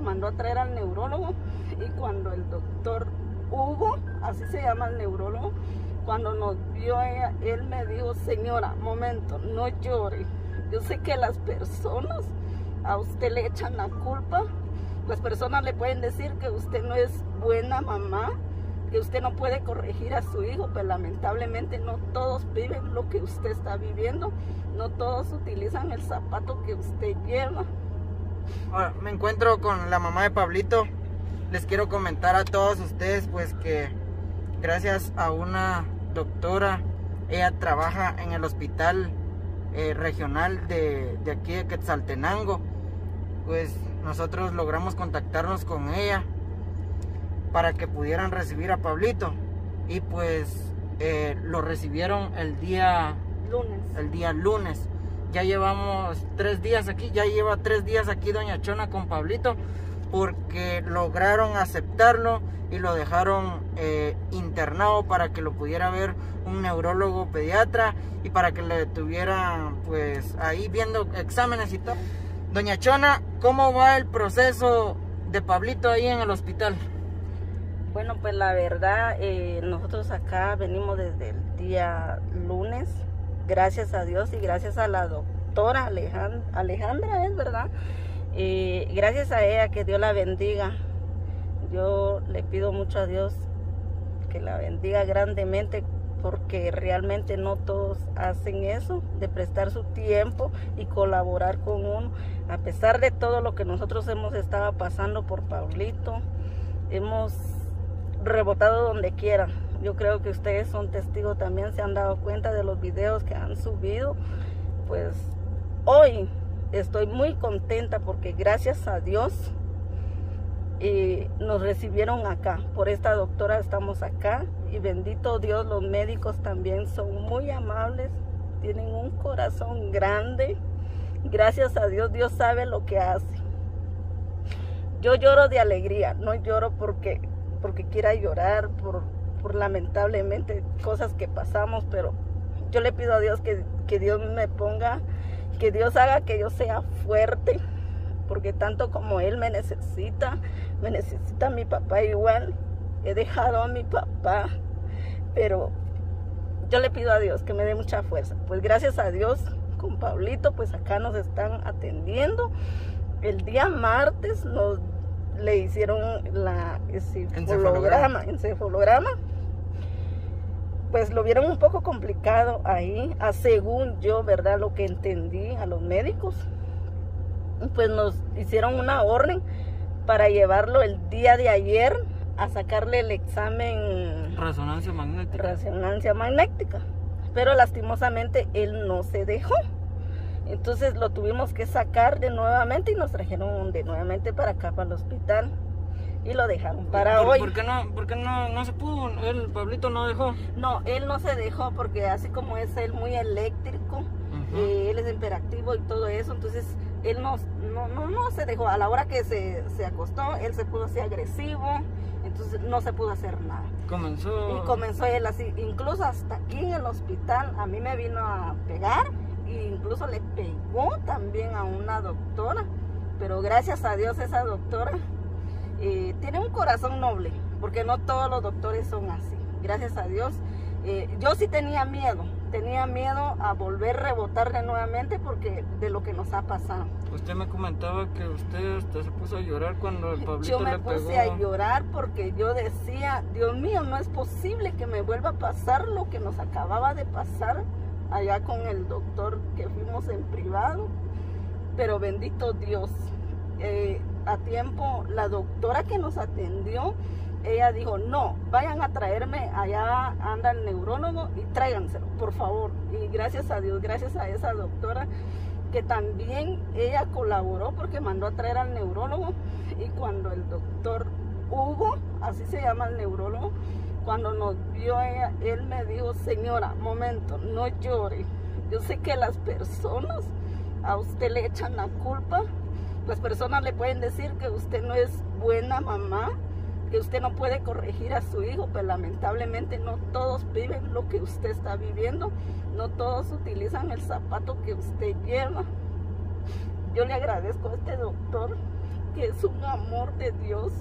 mandó a traer al neurólogo y cuando el doctor Hugo, así se llama el neurólogo, cuando nos vio ella, él me dijo, señora, momento, no llore. Yo sé que las personas a usted le echan la culpa. Las personas le pueden decir que usted no es buena mamá, que usted no puede corregir a su hijo, pero lamentablemente no todos viven lo que usted está viviendo, no todos utilizan el zapato que usted lleva. Ahora, me encuentro con la mamá de Pablito. Les quiero comentar a todos ustedes pues que gracias a una doctora, ella trabaja en el hospital eh, regional de, de aquí de Quetzaltenango, pues nosotros logramos contactarnos con ella para que pudieran recibir a Pablito y pues eh, lo recibieron el día Lunes. el día lunes ya llevamos tres días aquí ya lleva tres días aquí doña Chona con Pablito porque lograron aceptarlo y lo dejaron eh, internado para que lo pudiera ver un neurólogo pediatra y para que le tuvieran pues ahí viendo exámenes y todo. Doña Chona, ¿cómo va el proceso de Pablito ahí en el hospital? Bueno, pues la verdad, eh, nosotros acá venimos desde el día lunes, gracias a Dios y gracias a la doctora Alejandra, es verdad, eh, gracias a ella que Dios la bendiga. Yo le pido mucho a Dios que la bendiga grandemente porque realmente no todos hacen eso, de prestar su tiempo y colaborar con uno, a pesar de todo lo que nosotros hemos estado pasando por Paulito, hemos rebotado donde quiera. Yo creo que ustedes son testigos también, se han dado cuenta de los videos que han subido. Pues hoy estoy muy contenta porque gracias a Dios eh, nos recibieron acá. Por esta doctora estamos acá y bendito Dios, los médicos también son muy amables, tienen un corazón grande. Gracias a Dios, Dios sabe lo que hace. Yo lloro de alegría, no lloro porque, porque quiera llorar, por, por lamentablemente cosas que pasamos, pero yo le pido a Dios que, que Dios me ponga, que Dios haga que yo sea fuerte, porque tanto como Él me necesita, me necesita mi papá igual. He dejado a mi papá, pero yo le pido a Dios que me dé mucha fuerza. Pues gracias a Dios, con Pablito, pues acá nos están atendiendo. El día martes nos le hicieron la encefalograma, encefalograma. Pues lo vieron un poco complicado ahí, a según yo, ¿verdad? Lo que entendí a los médicos. Pues nos hicieron una orden para llevarlo el día de ayer a sacarle el examen Resonancia magnética. resonancia magnética. Pero lastimosamente él no se dejó. Entonces lo tuvimos que sacar de nuevamente y nos trajeron de nuevamente para acá, para el hospital. Y lo dejaron para ¿Por, hoy. ¿Por qué, no, por qué no, no se pudo? El Pablito no dejó. No, él no se dejó porque así como es él muy eléctrico, Ujú. eh, él es imperactivo y todo eso, entonces él no, no, no, no se dejó. A la hora que se, se acostó, él se pudo hacer agresivo, entonces no se pudo hacer nada. Comenzó. Y comenzó él así, incluso hasta aquí en el hospital, a mí me vino a pegar, e incluso le pegó también a una doctora, pero gracias a Dios esa doctora eh, tiene un corazón noble, porque no todos los doctores son así, gracias a Dios. Eh, yo sí tenía miedo, tenía miedo a volver a rebotarle nuevamente porque de lo que nos ha pasado. Usted me comentaba que usted hasta se puso a llorar cuando el Pablito Yo me le pegó. puse a llorar porque yo decía, Dios mío, no es posible que me vuelva a pasar lo que nos acababa de pasar allá con el doctor que fuimos en privado. Pero bendito Dios, eh, a tiempo la doctora que nos atendió, ella dijo, no, vayan a traerme, allá anda el neurólogo y tráiganselo, por favor. Y gracias a Dios, gracias a esa doctora que también ella colaboró porque mandó a traer al neurólogo y cuando el doctor Hugo, así se llama el neurólogo, cuando nos vio ella, él me dijo, señora, momento, no llore. Yo sé que las personas a usted le echan la culpa, las personas le pueden decir que usted no es buena mamá, que usted no puede corregir a su hijo, pero lamentablemente no todos viven lo que usted está viviendo, no todos utilizan el zapato que usted lleva. Yo le agradezco a este doctor que es un amor de Dios.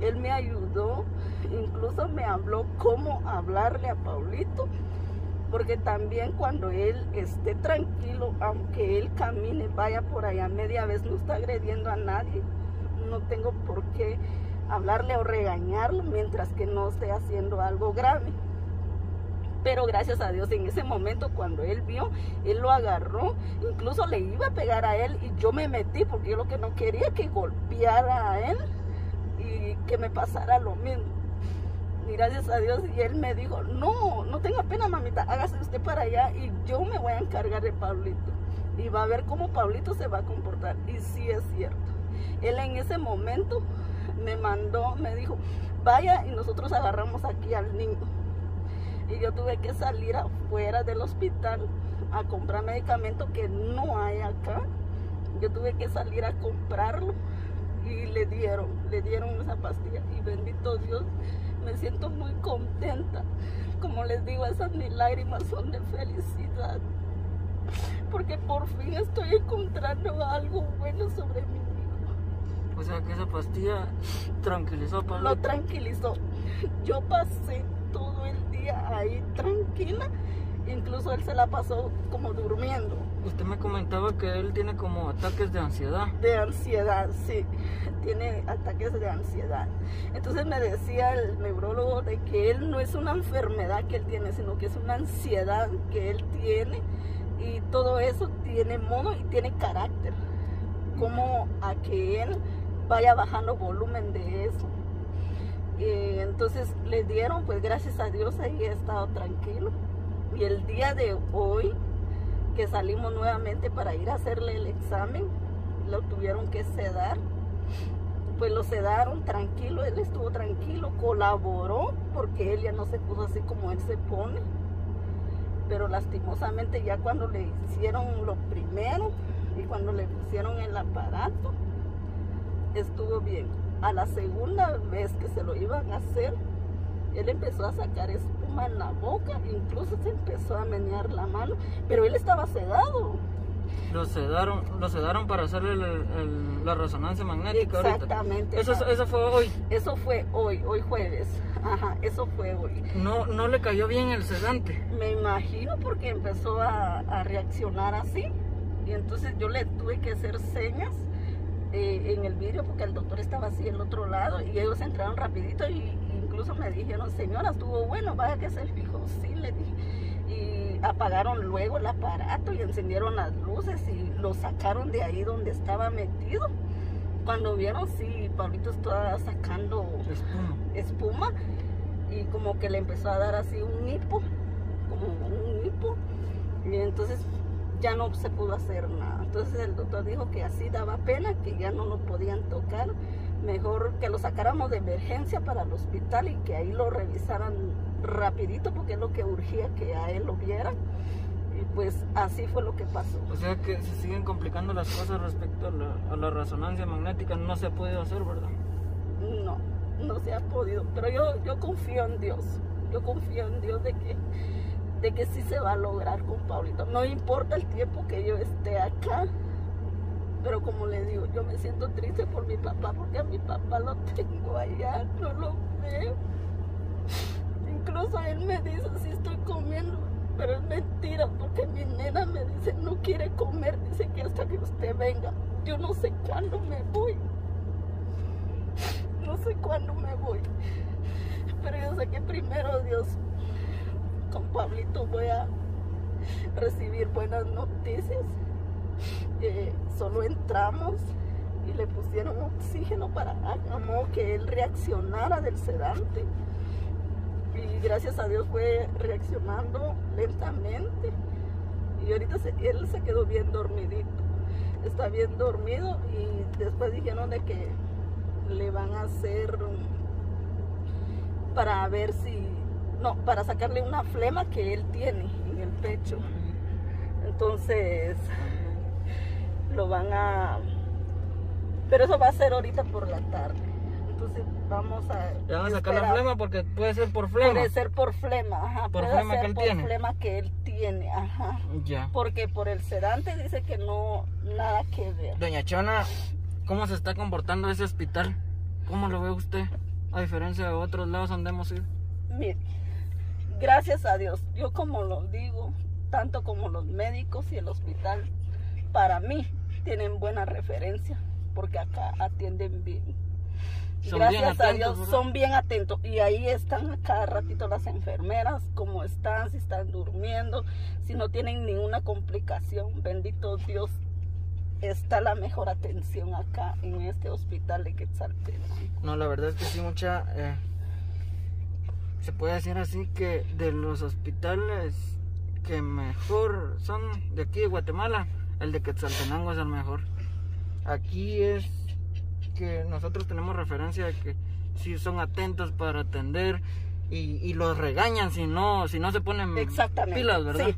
Él me ayudó, incluso me habló cómo hablarle a Paulito, porque también cuando él esté tranquilo, aunque él camine, vaya por allá media vez, no está agrediendo a nadie, no tengo por qué hablarle o regañarlo mientras que no esté haciendo algo grave. Pero gracias a Dios, en ese momento cuando él vio, él lo agarró, incluso le iba a pegar a él y yo me metí porque yo lo que no quería que golpeara a él que me pasara lo mismo. Y gracias a Dios, y él me dijo, no, no tenga pena, mamita, hágase usted para allá y yo me voy a encargar de Pablito. Y va a ver cómo Pablito se va a comportar. Y sí es cierto. Él en ese momento me mandó, me dijo, vaya y nosotros agarramos aquí al niño. Y yo tuve que salir afuera del hospital a comprar medicamento que no hay acá. Yo tuve que salir a comprarlo y le dieron, le dieron esa pastilla. Y bendito Dios, me siento muy contenta. Como les digo, esas mis lágrimas son de felicidad. Porque por fin estoy encontrando algo bueno sobre mí. O sea que esa pastilla tranquilizó a Lo tranquilizó. Yo pasé todo el día ahí tranquila. Incluso él se la pasó como durmiendo. Usted me comentaba que él tiene como ataques de ansiedad. De ansiedad, sí. Tiene ataques de ansiedad. Entonces me decía el neurólogo de que él no es una enfermedad que él tiene, sino que es una ansiedad que él tiene. Y todo eso tiene modo y tiene carácter. Como a que él vaya bajando volumen de eso. Y entonces le dieron, pues gracias a Dios ahí he estado tranquilo. Y el día de hoy, que salimos nuevamente para ir a hacerle el examen, lo tuvieron que sedar. Pues lo sedaron tranquilo, él estuvo tranquilo, colaboró, porque él ya no se puso así como él se pone. Pero lastimosamente ya cuando le hicieron lo primero y cuando le pusieron el aparato, estuvo bien. A la segunda vez que se lo iban a hacer, él empezó a sacar espuma en la boca, incluso se empezó a menear la mano, pero él estaba sedado. Lo sedaron, lo sedaron para hacerle la resonancia magnética. Exactamente. Eso, eso fue hoy. Eso fue hoy, hoy jueves. Ajá, eso fue hoy. No, no le cayó bien el sedante. Me imagino porque empezó a, a reaccionar así. Y entonces yo le tuve que hacer señas eh, en el vídeo porque el doctor estaba así el otro lado y ellos entraron rapidito y incluso me dijeron, señora, estuvo bueno, vaya que se fijó, sí, le dije. Y apagaron luego el aparato y encendieron las luces y lo sacaron de ahí donde estaba metido. Cuando vieron, sí, Pablito estaba sacando espuma. espuma y como que le empezó a dar así un hipo, como un hipo. Y entonces ya no se pudo hacer nada. Entonces el doctor dijo que así daba pena, que ya no lo podían tocar, mejor que lo sacáramos de emergencia para el hospital y que ahí lo revisaran rapidito porque es lo que urgía que a él lo vieran. Y pues así fue lo que pasó. O sea que se siguen complicando las cosas respecto a la, a la resonancia magnética, no se ha podido hacer, ¿verdad? No, no se ha podido, pero yo, yo confío en Dios, yo confío en Dios de que de que sí se va a lograr con Paulito. No importa el tiempo que yo esté acá, pero como le digo, yo me siento triste por mi papá porque a mi papá lo tengo allá, no lo veo. Incluso él me dice si estoy comiendo, pero es mentira porque mi nena me dice no quiere comer, dice que hasta que usted venga. Yo no sé cuándo me voy. No sé cuándo me voy. Pero yo sé que primero Dios con Pablito voy a recibir buenas noticias. Solo entramos y le pusieron oxígeno para que él reaccionara del sedante. Y gracias a Dios fue reaccionando lentamente. Y ahorita él se quedó bien dormidito. Está bien dormido y después dijeron de que le van a hacer para ver si no, para sacarle una flema que él tiene en el pecho. Entonces, lo van a... Pero eso va a ser ahorita por la tarde. Entonces vamos a... Le van a sacar la flema porque puede ser por flema. Puede ser por flema, ajá. Por puede flema ser que él por tiene. flema que él tiene, ajá. Ya. Porque por el sedante dice que no, nada que ver. Doña Chona, ¿Cómo se está comportando ese hospital? ¿Cómo lo ve usted? A diferencia de otros lados donde hemos ido. Mire, gracias a Dios, yo como lo digo, tanto como los médicos y el hospital, para mí tienen buena referencia, porque acá atienden bien. Son bien gracias a Dios ¿verdad? son bien atentos y ahí están a cada ratito las enfermeras, cómo están, si están durmiendo, si no tienen ninguna complicación, bendito Dios, está la mejor atención acá en este hospital de Quetzaltenango. No, la verdad es que sí, mucha. eh, se puede decir así que de los hospitales que mejor son de aquí de Guatemala, el de Quetzaltenango es el mejor. Aquí es que nosotros tenemos referencia de que sí son atentos para atender y, y los regañan si no, si no se ponen Exactamente. pilas, ¿verdad? sí.